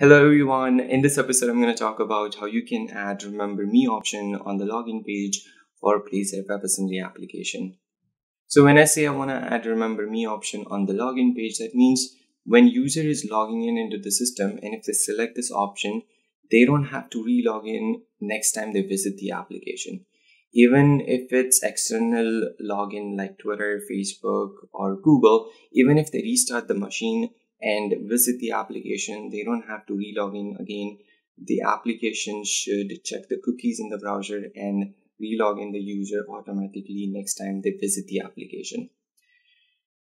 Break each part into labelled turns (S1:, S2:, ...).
S1: Hello everyone, in this episode I'm going to talk about how you can add remember me option on the login page for Blazor WebAssembly application. So when I say I want to add remember me option on the login page, that means when user is logging in into the system and if they select this option, they don't have to re-log in next time they visit the application. Even if it's external login like Twitter, Facebook, or Google, even if they restart the machine, and visit the application. They don't have to relog in again. The application should check the cookies in the browser and relog in the user automatically next time they visit the application.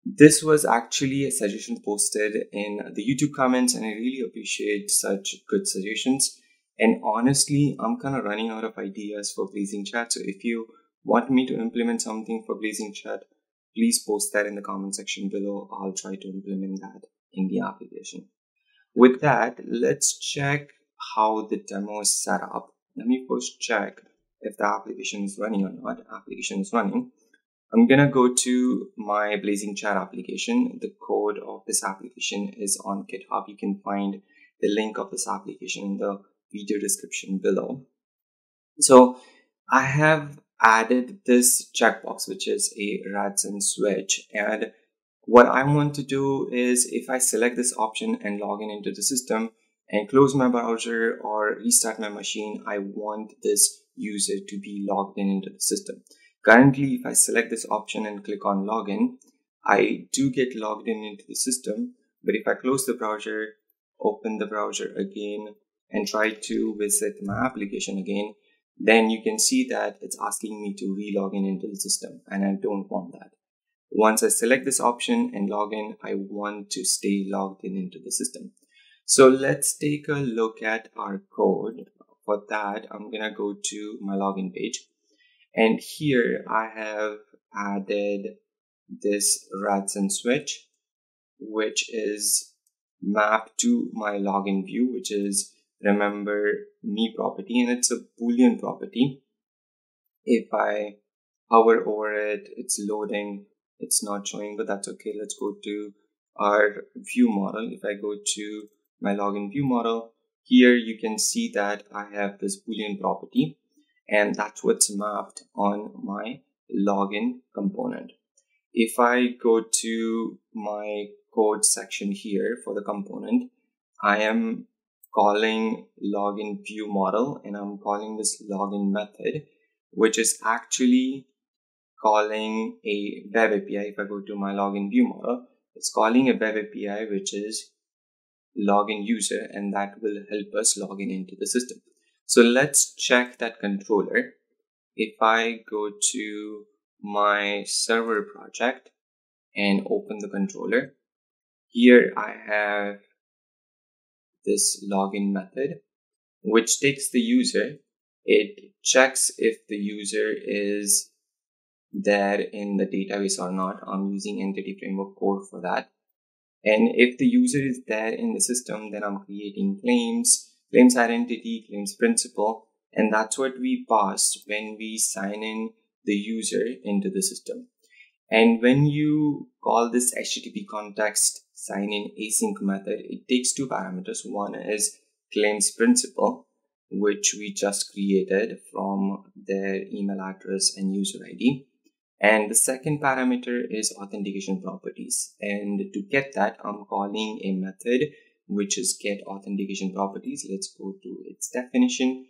S1: This was actually a suggestion posted in the YouTube comments, and I really appreciate such good suggestions. And honestly, I'm kind of running out of ideas for Blazing Chat. So if you want me to implement something for Blazing Chat, please post that in the comment section below. I'll try to implement that in the application. With that, let's check how the demo is set up. Let me first check if the application is running or not. Application is running. I'm gonna go to my Blazing Chat application. The code of this application is on GitHub. You can find the link of this application in the video description below. So I have added this checkbox, which is a Radzen switch. And what I want to do is if I select this option and log in into the system and close my browser or restart my machine, I want this user to be logged in into the system. Currently, if I select this option and click on login, I do get logged in into the system. But if I close the browser, open the browser again, and try to visit my application again, then you can see that it's asking me to re-log in into the system and I don't want that. Once I select this option and log in, I want to stay logged in into the system. So let's take a look at our code. For that, I'm gonna go to my login page. And here I have added this Radzen switch, which is mapped to my login view, which is remember me property, and it's a boolean property. If I hover over it, it's loading it's not showing but that's okay. Let's go to our view model. If i go to my login view model here you can see that i have this boolean property and that's what's mapped on my login component. If i go to my code section here for the component i am calling login view model and i'm calling this login method which is actually calling a web API. If I go to my login view model, it's calling a web API, which is login user, and that will help us login into the system. So let's check that controller. If I go to my server project and open the controller, here I have this login method, which takes the user. It checks if the user is there in the database or not. I'm using Entity Framework Core for that. And if the user is there in the system, then I'm creating claims, claims identity, claims principal, and that's what we pass when we sign in the user into the system. And when you call this HTTP context sign in async method, it takes two parameters. One is claims principal, which we just created from their email address and user ID. And the second parameter is authentication properties. And to get that, I'm calling a method which is get authentication properties. Let's go to its definition.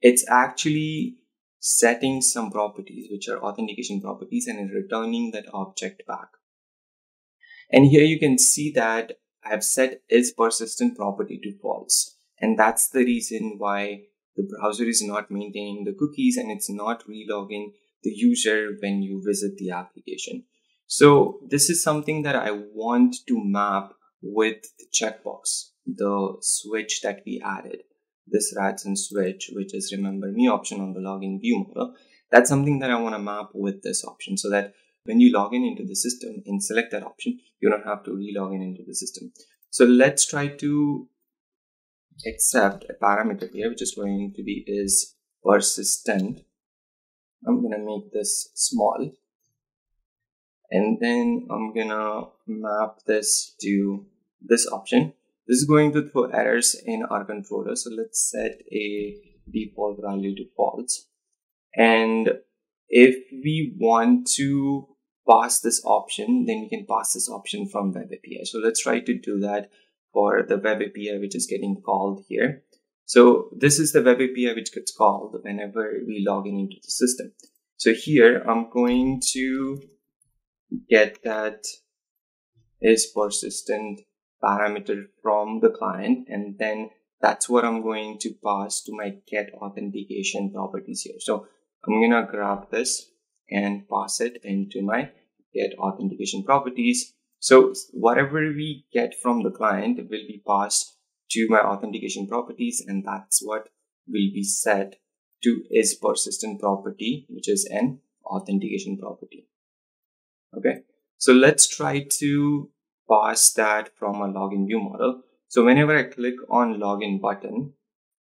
S1: It's actually setting some properties, which are authentication properties, and returning that object back. And here you can see that I've set is persistent property to false. And that's the reason why the browser is not maintaining the cookies and it's not relogging the user when you visit the application. So this is something that I want to map with the checkbox, the switch that we added, this Radzen switch, which is remember me option on the login view model. That's something that I want to map with this option so that when you log in into the system and select that option, you don't have to re-log in into the system. So let's try to accept a parameter here, which is going to be is persistent I'm gonna make this small and then I'm gonna map this to this option this is going to throw errors in our controller. So let's set a default value to false. And if we want to pass this option, then we can pass this option from Web API. So let's try to do that for the Web API, which is getting called here. So this is the Web API which gets called whenever we log in into the system. So here I'm going to get that is persistent parameter from the client and then that's what I'm going to pass to my get authentication properties here. So I'm gonna grab this and pass it into my get authentication properties. So whatever we get from the client will be passed to my authentication properties and that's what will be set to is persistent property, which is an authentication property. Okay, so let's try to pass that from a login view model. So whenever I click on login button,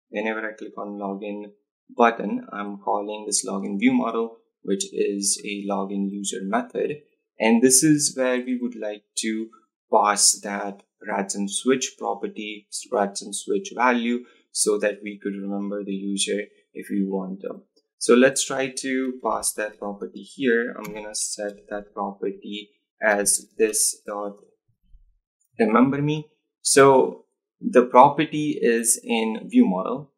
S1: whenever I click on login button, I'm calling this login view model, which is a login user method. And this is where we would like to pass that Radzen switch property, Radzen switch value, so that we could remember the user if we want to. So let's try to pass that property here. I'm gonna set that property as this dot remember me. So the property is in view model.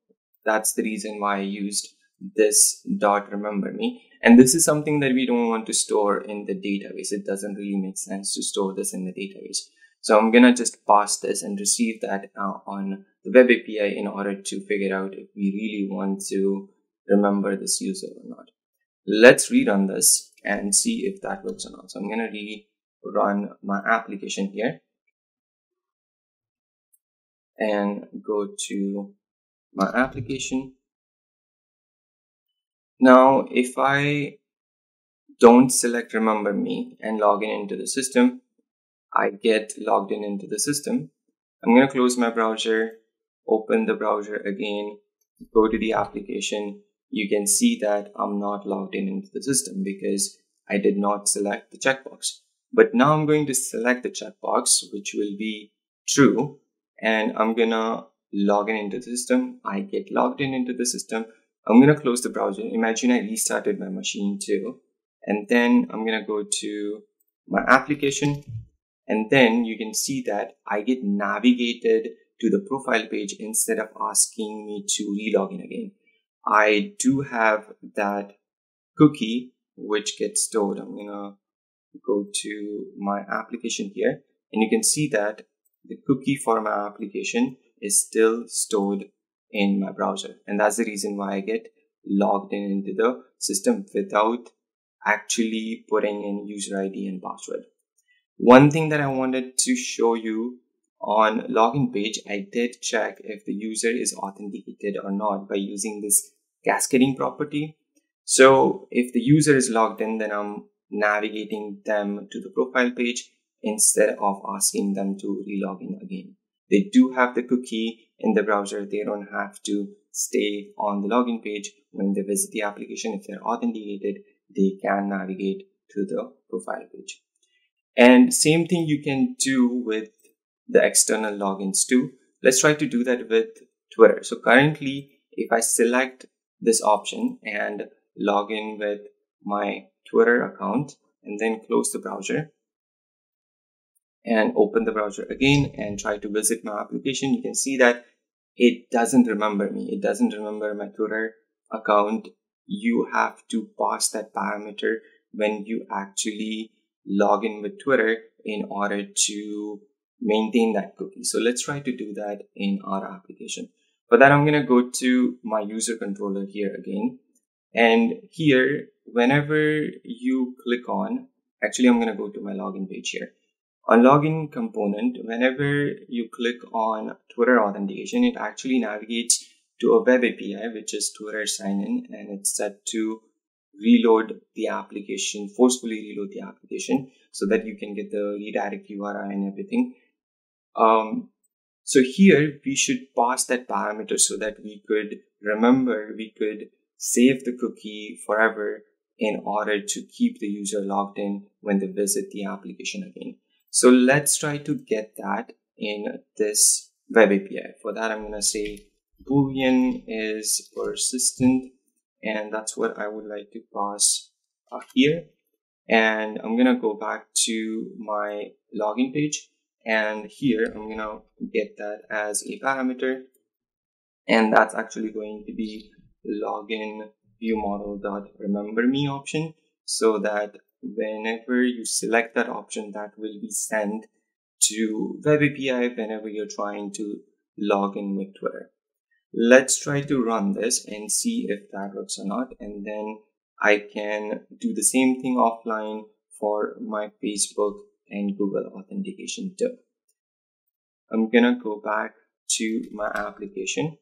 S1: That's the reason why I used this dot remember me. And this is something that we don't want to store in the database. It doesn't really make sense to store this in the database. So I'm gonna just pass this and receive that uh, on the web API in order to figure out if we really want to remember this user or not. Let's rerun this and see if that works or not. So I'm gonna rerun my application here and go to my application. Now, if I don't select remember me and log in into the system, I get logged in into the system. I'm going to close my browser, open the browser again, go to the application. You can see that I'm not logged in into the system because I did not select the checkbox. But now I'm going to select the checkbox, which will be true and I'm gonna log in into the system. I get logged in into the system. I'm gonna close the browser. Imagine I restarted my machine too. And then I'm gonna go to my application and then you can see that I get navigated to the profile page instead of asking me to relog in again. I do have that cookie which gets stored. I'm gonna go to my application here and you can see that the cookie for my application is still stored in my browser. And that's the reason why I get logged in into the system without actually putting in user ID and password. One thing that I wanted to show you on login page, I did check if the user is authenticated or not by using this cascading property. So if the user is logged in, then I'm navigating them to the profile page instead of asking them to relog in again. They do have the cookie in the browser. They don't have to stay on the login page when they visit the application. If they're authenticated, they can navigate to the profile page. And same thing you can do with the external logins too. Let's try to do that with Twitter. So currently, if I select this option and log in with my Twitter account and then close the browser, and open the browser again and try to visit my application, you can see that it doesn't remember me. It doesn't remember my Twitter account. You have to pass that parameter when you actually log in with Twitter in order to maintain that cookie. So let's try to do that in our application. For that, I'm going to go to my user controller here again. And here, whenever you click on, actually, I'm going to go to my login page here. On login component, whenever you click on Twitter authentication, it actually navigates to a web API, which is Twitter sign-in, and it's set to reload the application, forcefully reload the application so that you can get the redirect URI and everything. Um, so here we should pass that parameter so that we could remember, we could save the cookie forever in order to keep the user logged in when they visit the application again. So let's try to get that in this web API. For that, I'm going to say boolean is persistent and that's what I would like to pass here. And I'm going to go back to my login page and here I'm going to get that as a parameter and that's actually going to be login view model dot remember me option so that whenever you select that option that will be sent to web API whenever you're trying to log in with Twitter. Let's try to run this and see if that works or not. And then I can do the same thing offline for my Facebook and Google authentication too. I'm gonna go back to my application.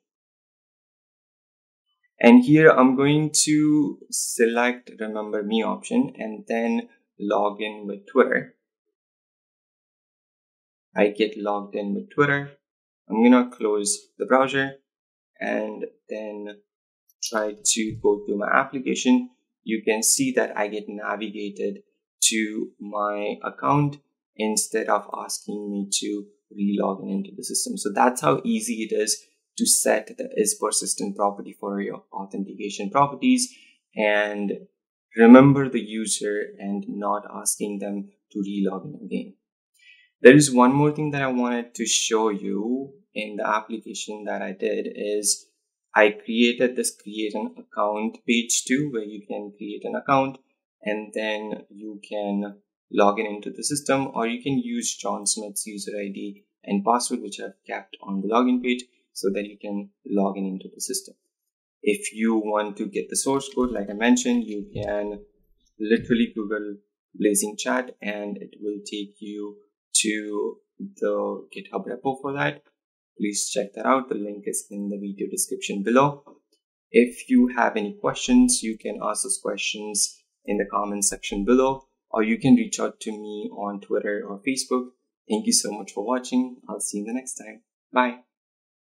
S1: And here I'm going to select remember me option and then log in with Twitter. I get logged in with Twitter. I'm gonna close the browser and then try to go to my application. You can see that I get navigated to my account instead of asking me to re-log in into the system. So that's how easy it is to set the is persistent property for your authentication properties and remember the user and not asking them to re-log in again. There is one more thing that I wanted to show you in the application that I did is I created this create an account page too, where you can create an account and then you can log in into the system or you can use John Smith's user ID and password, which I've kept on the login page so that you can log in into the system. If you want to get the source code, like I mentioned, you can literally Google Blazing Chat and it will take you to the GitHub repo for that. Please check that out. The link is in the video description below. If you have any questions, you can ask those questions in the comment section below, or you can reach out to me on Twitter or Facebook. Thank you so much for watching. I'll see you the next time. Bye.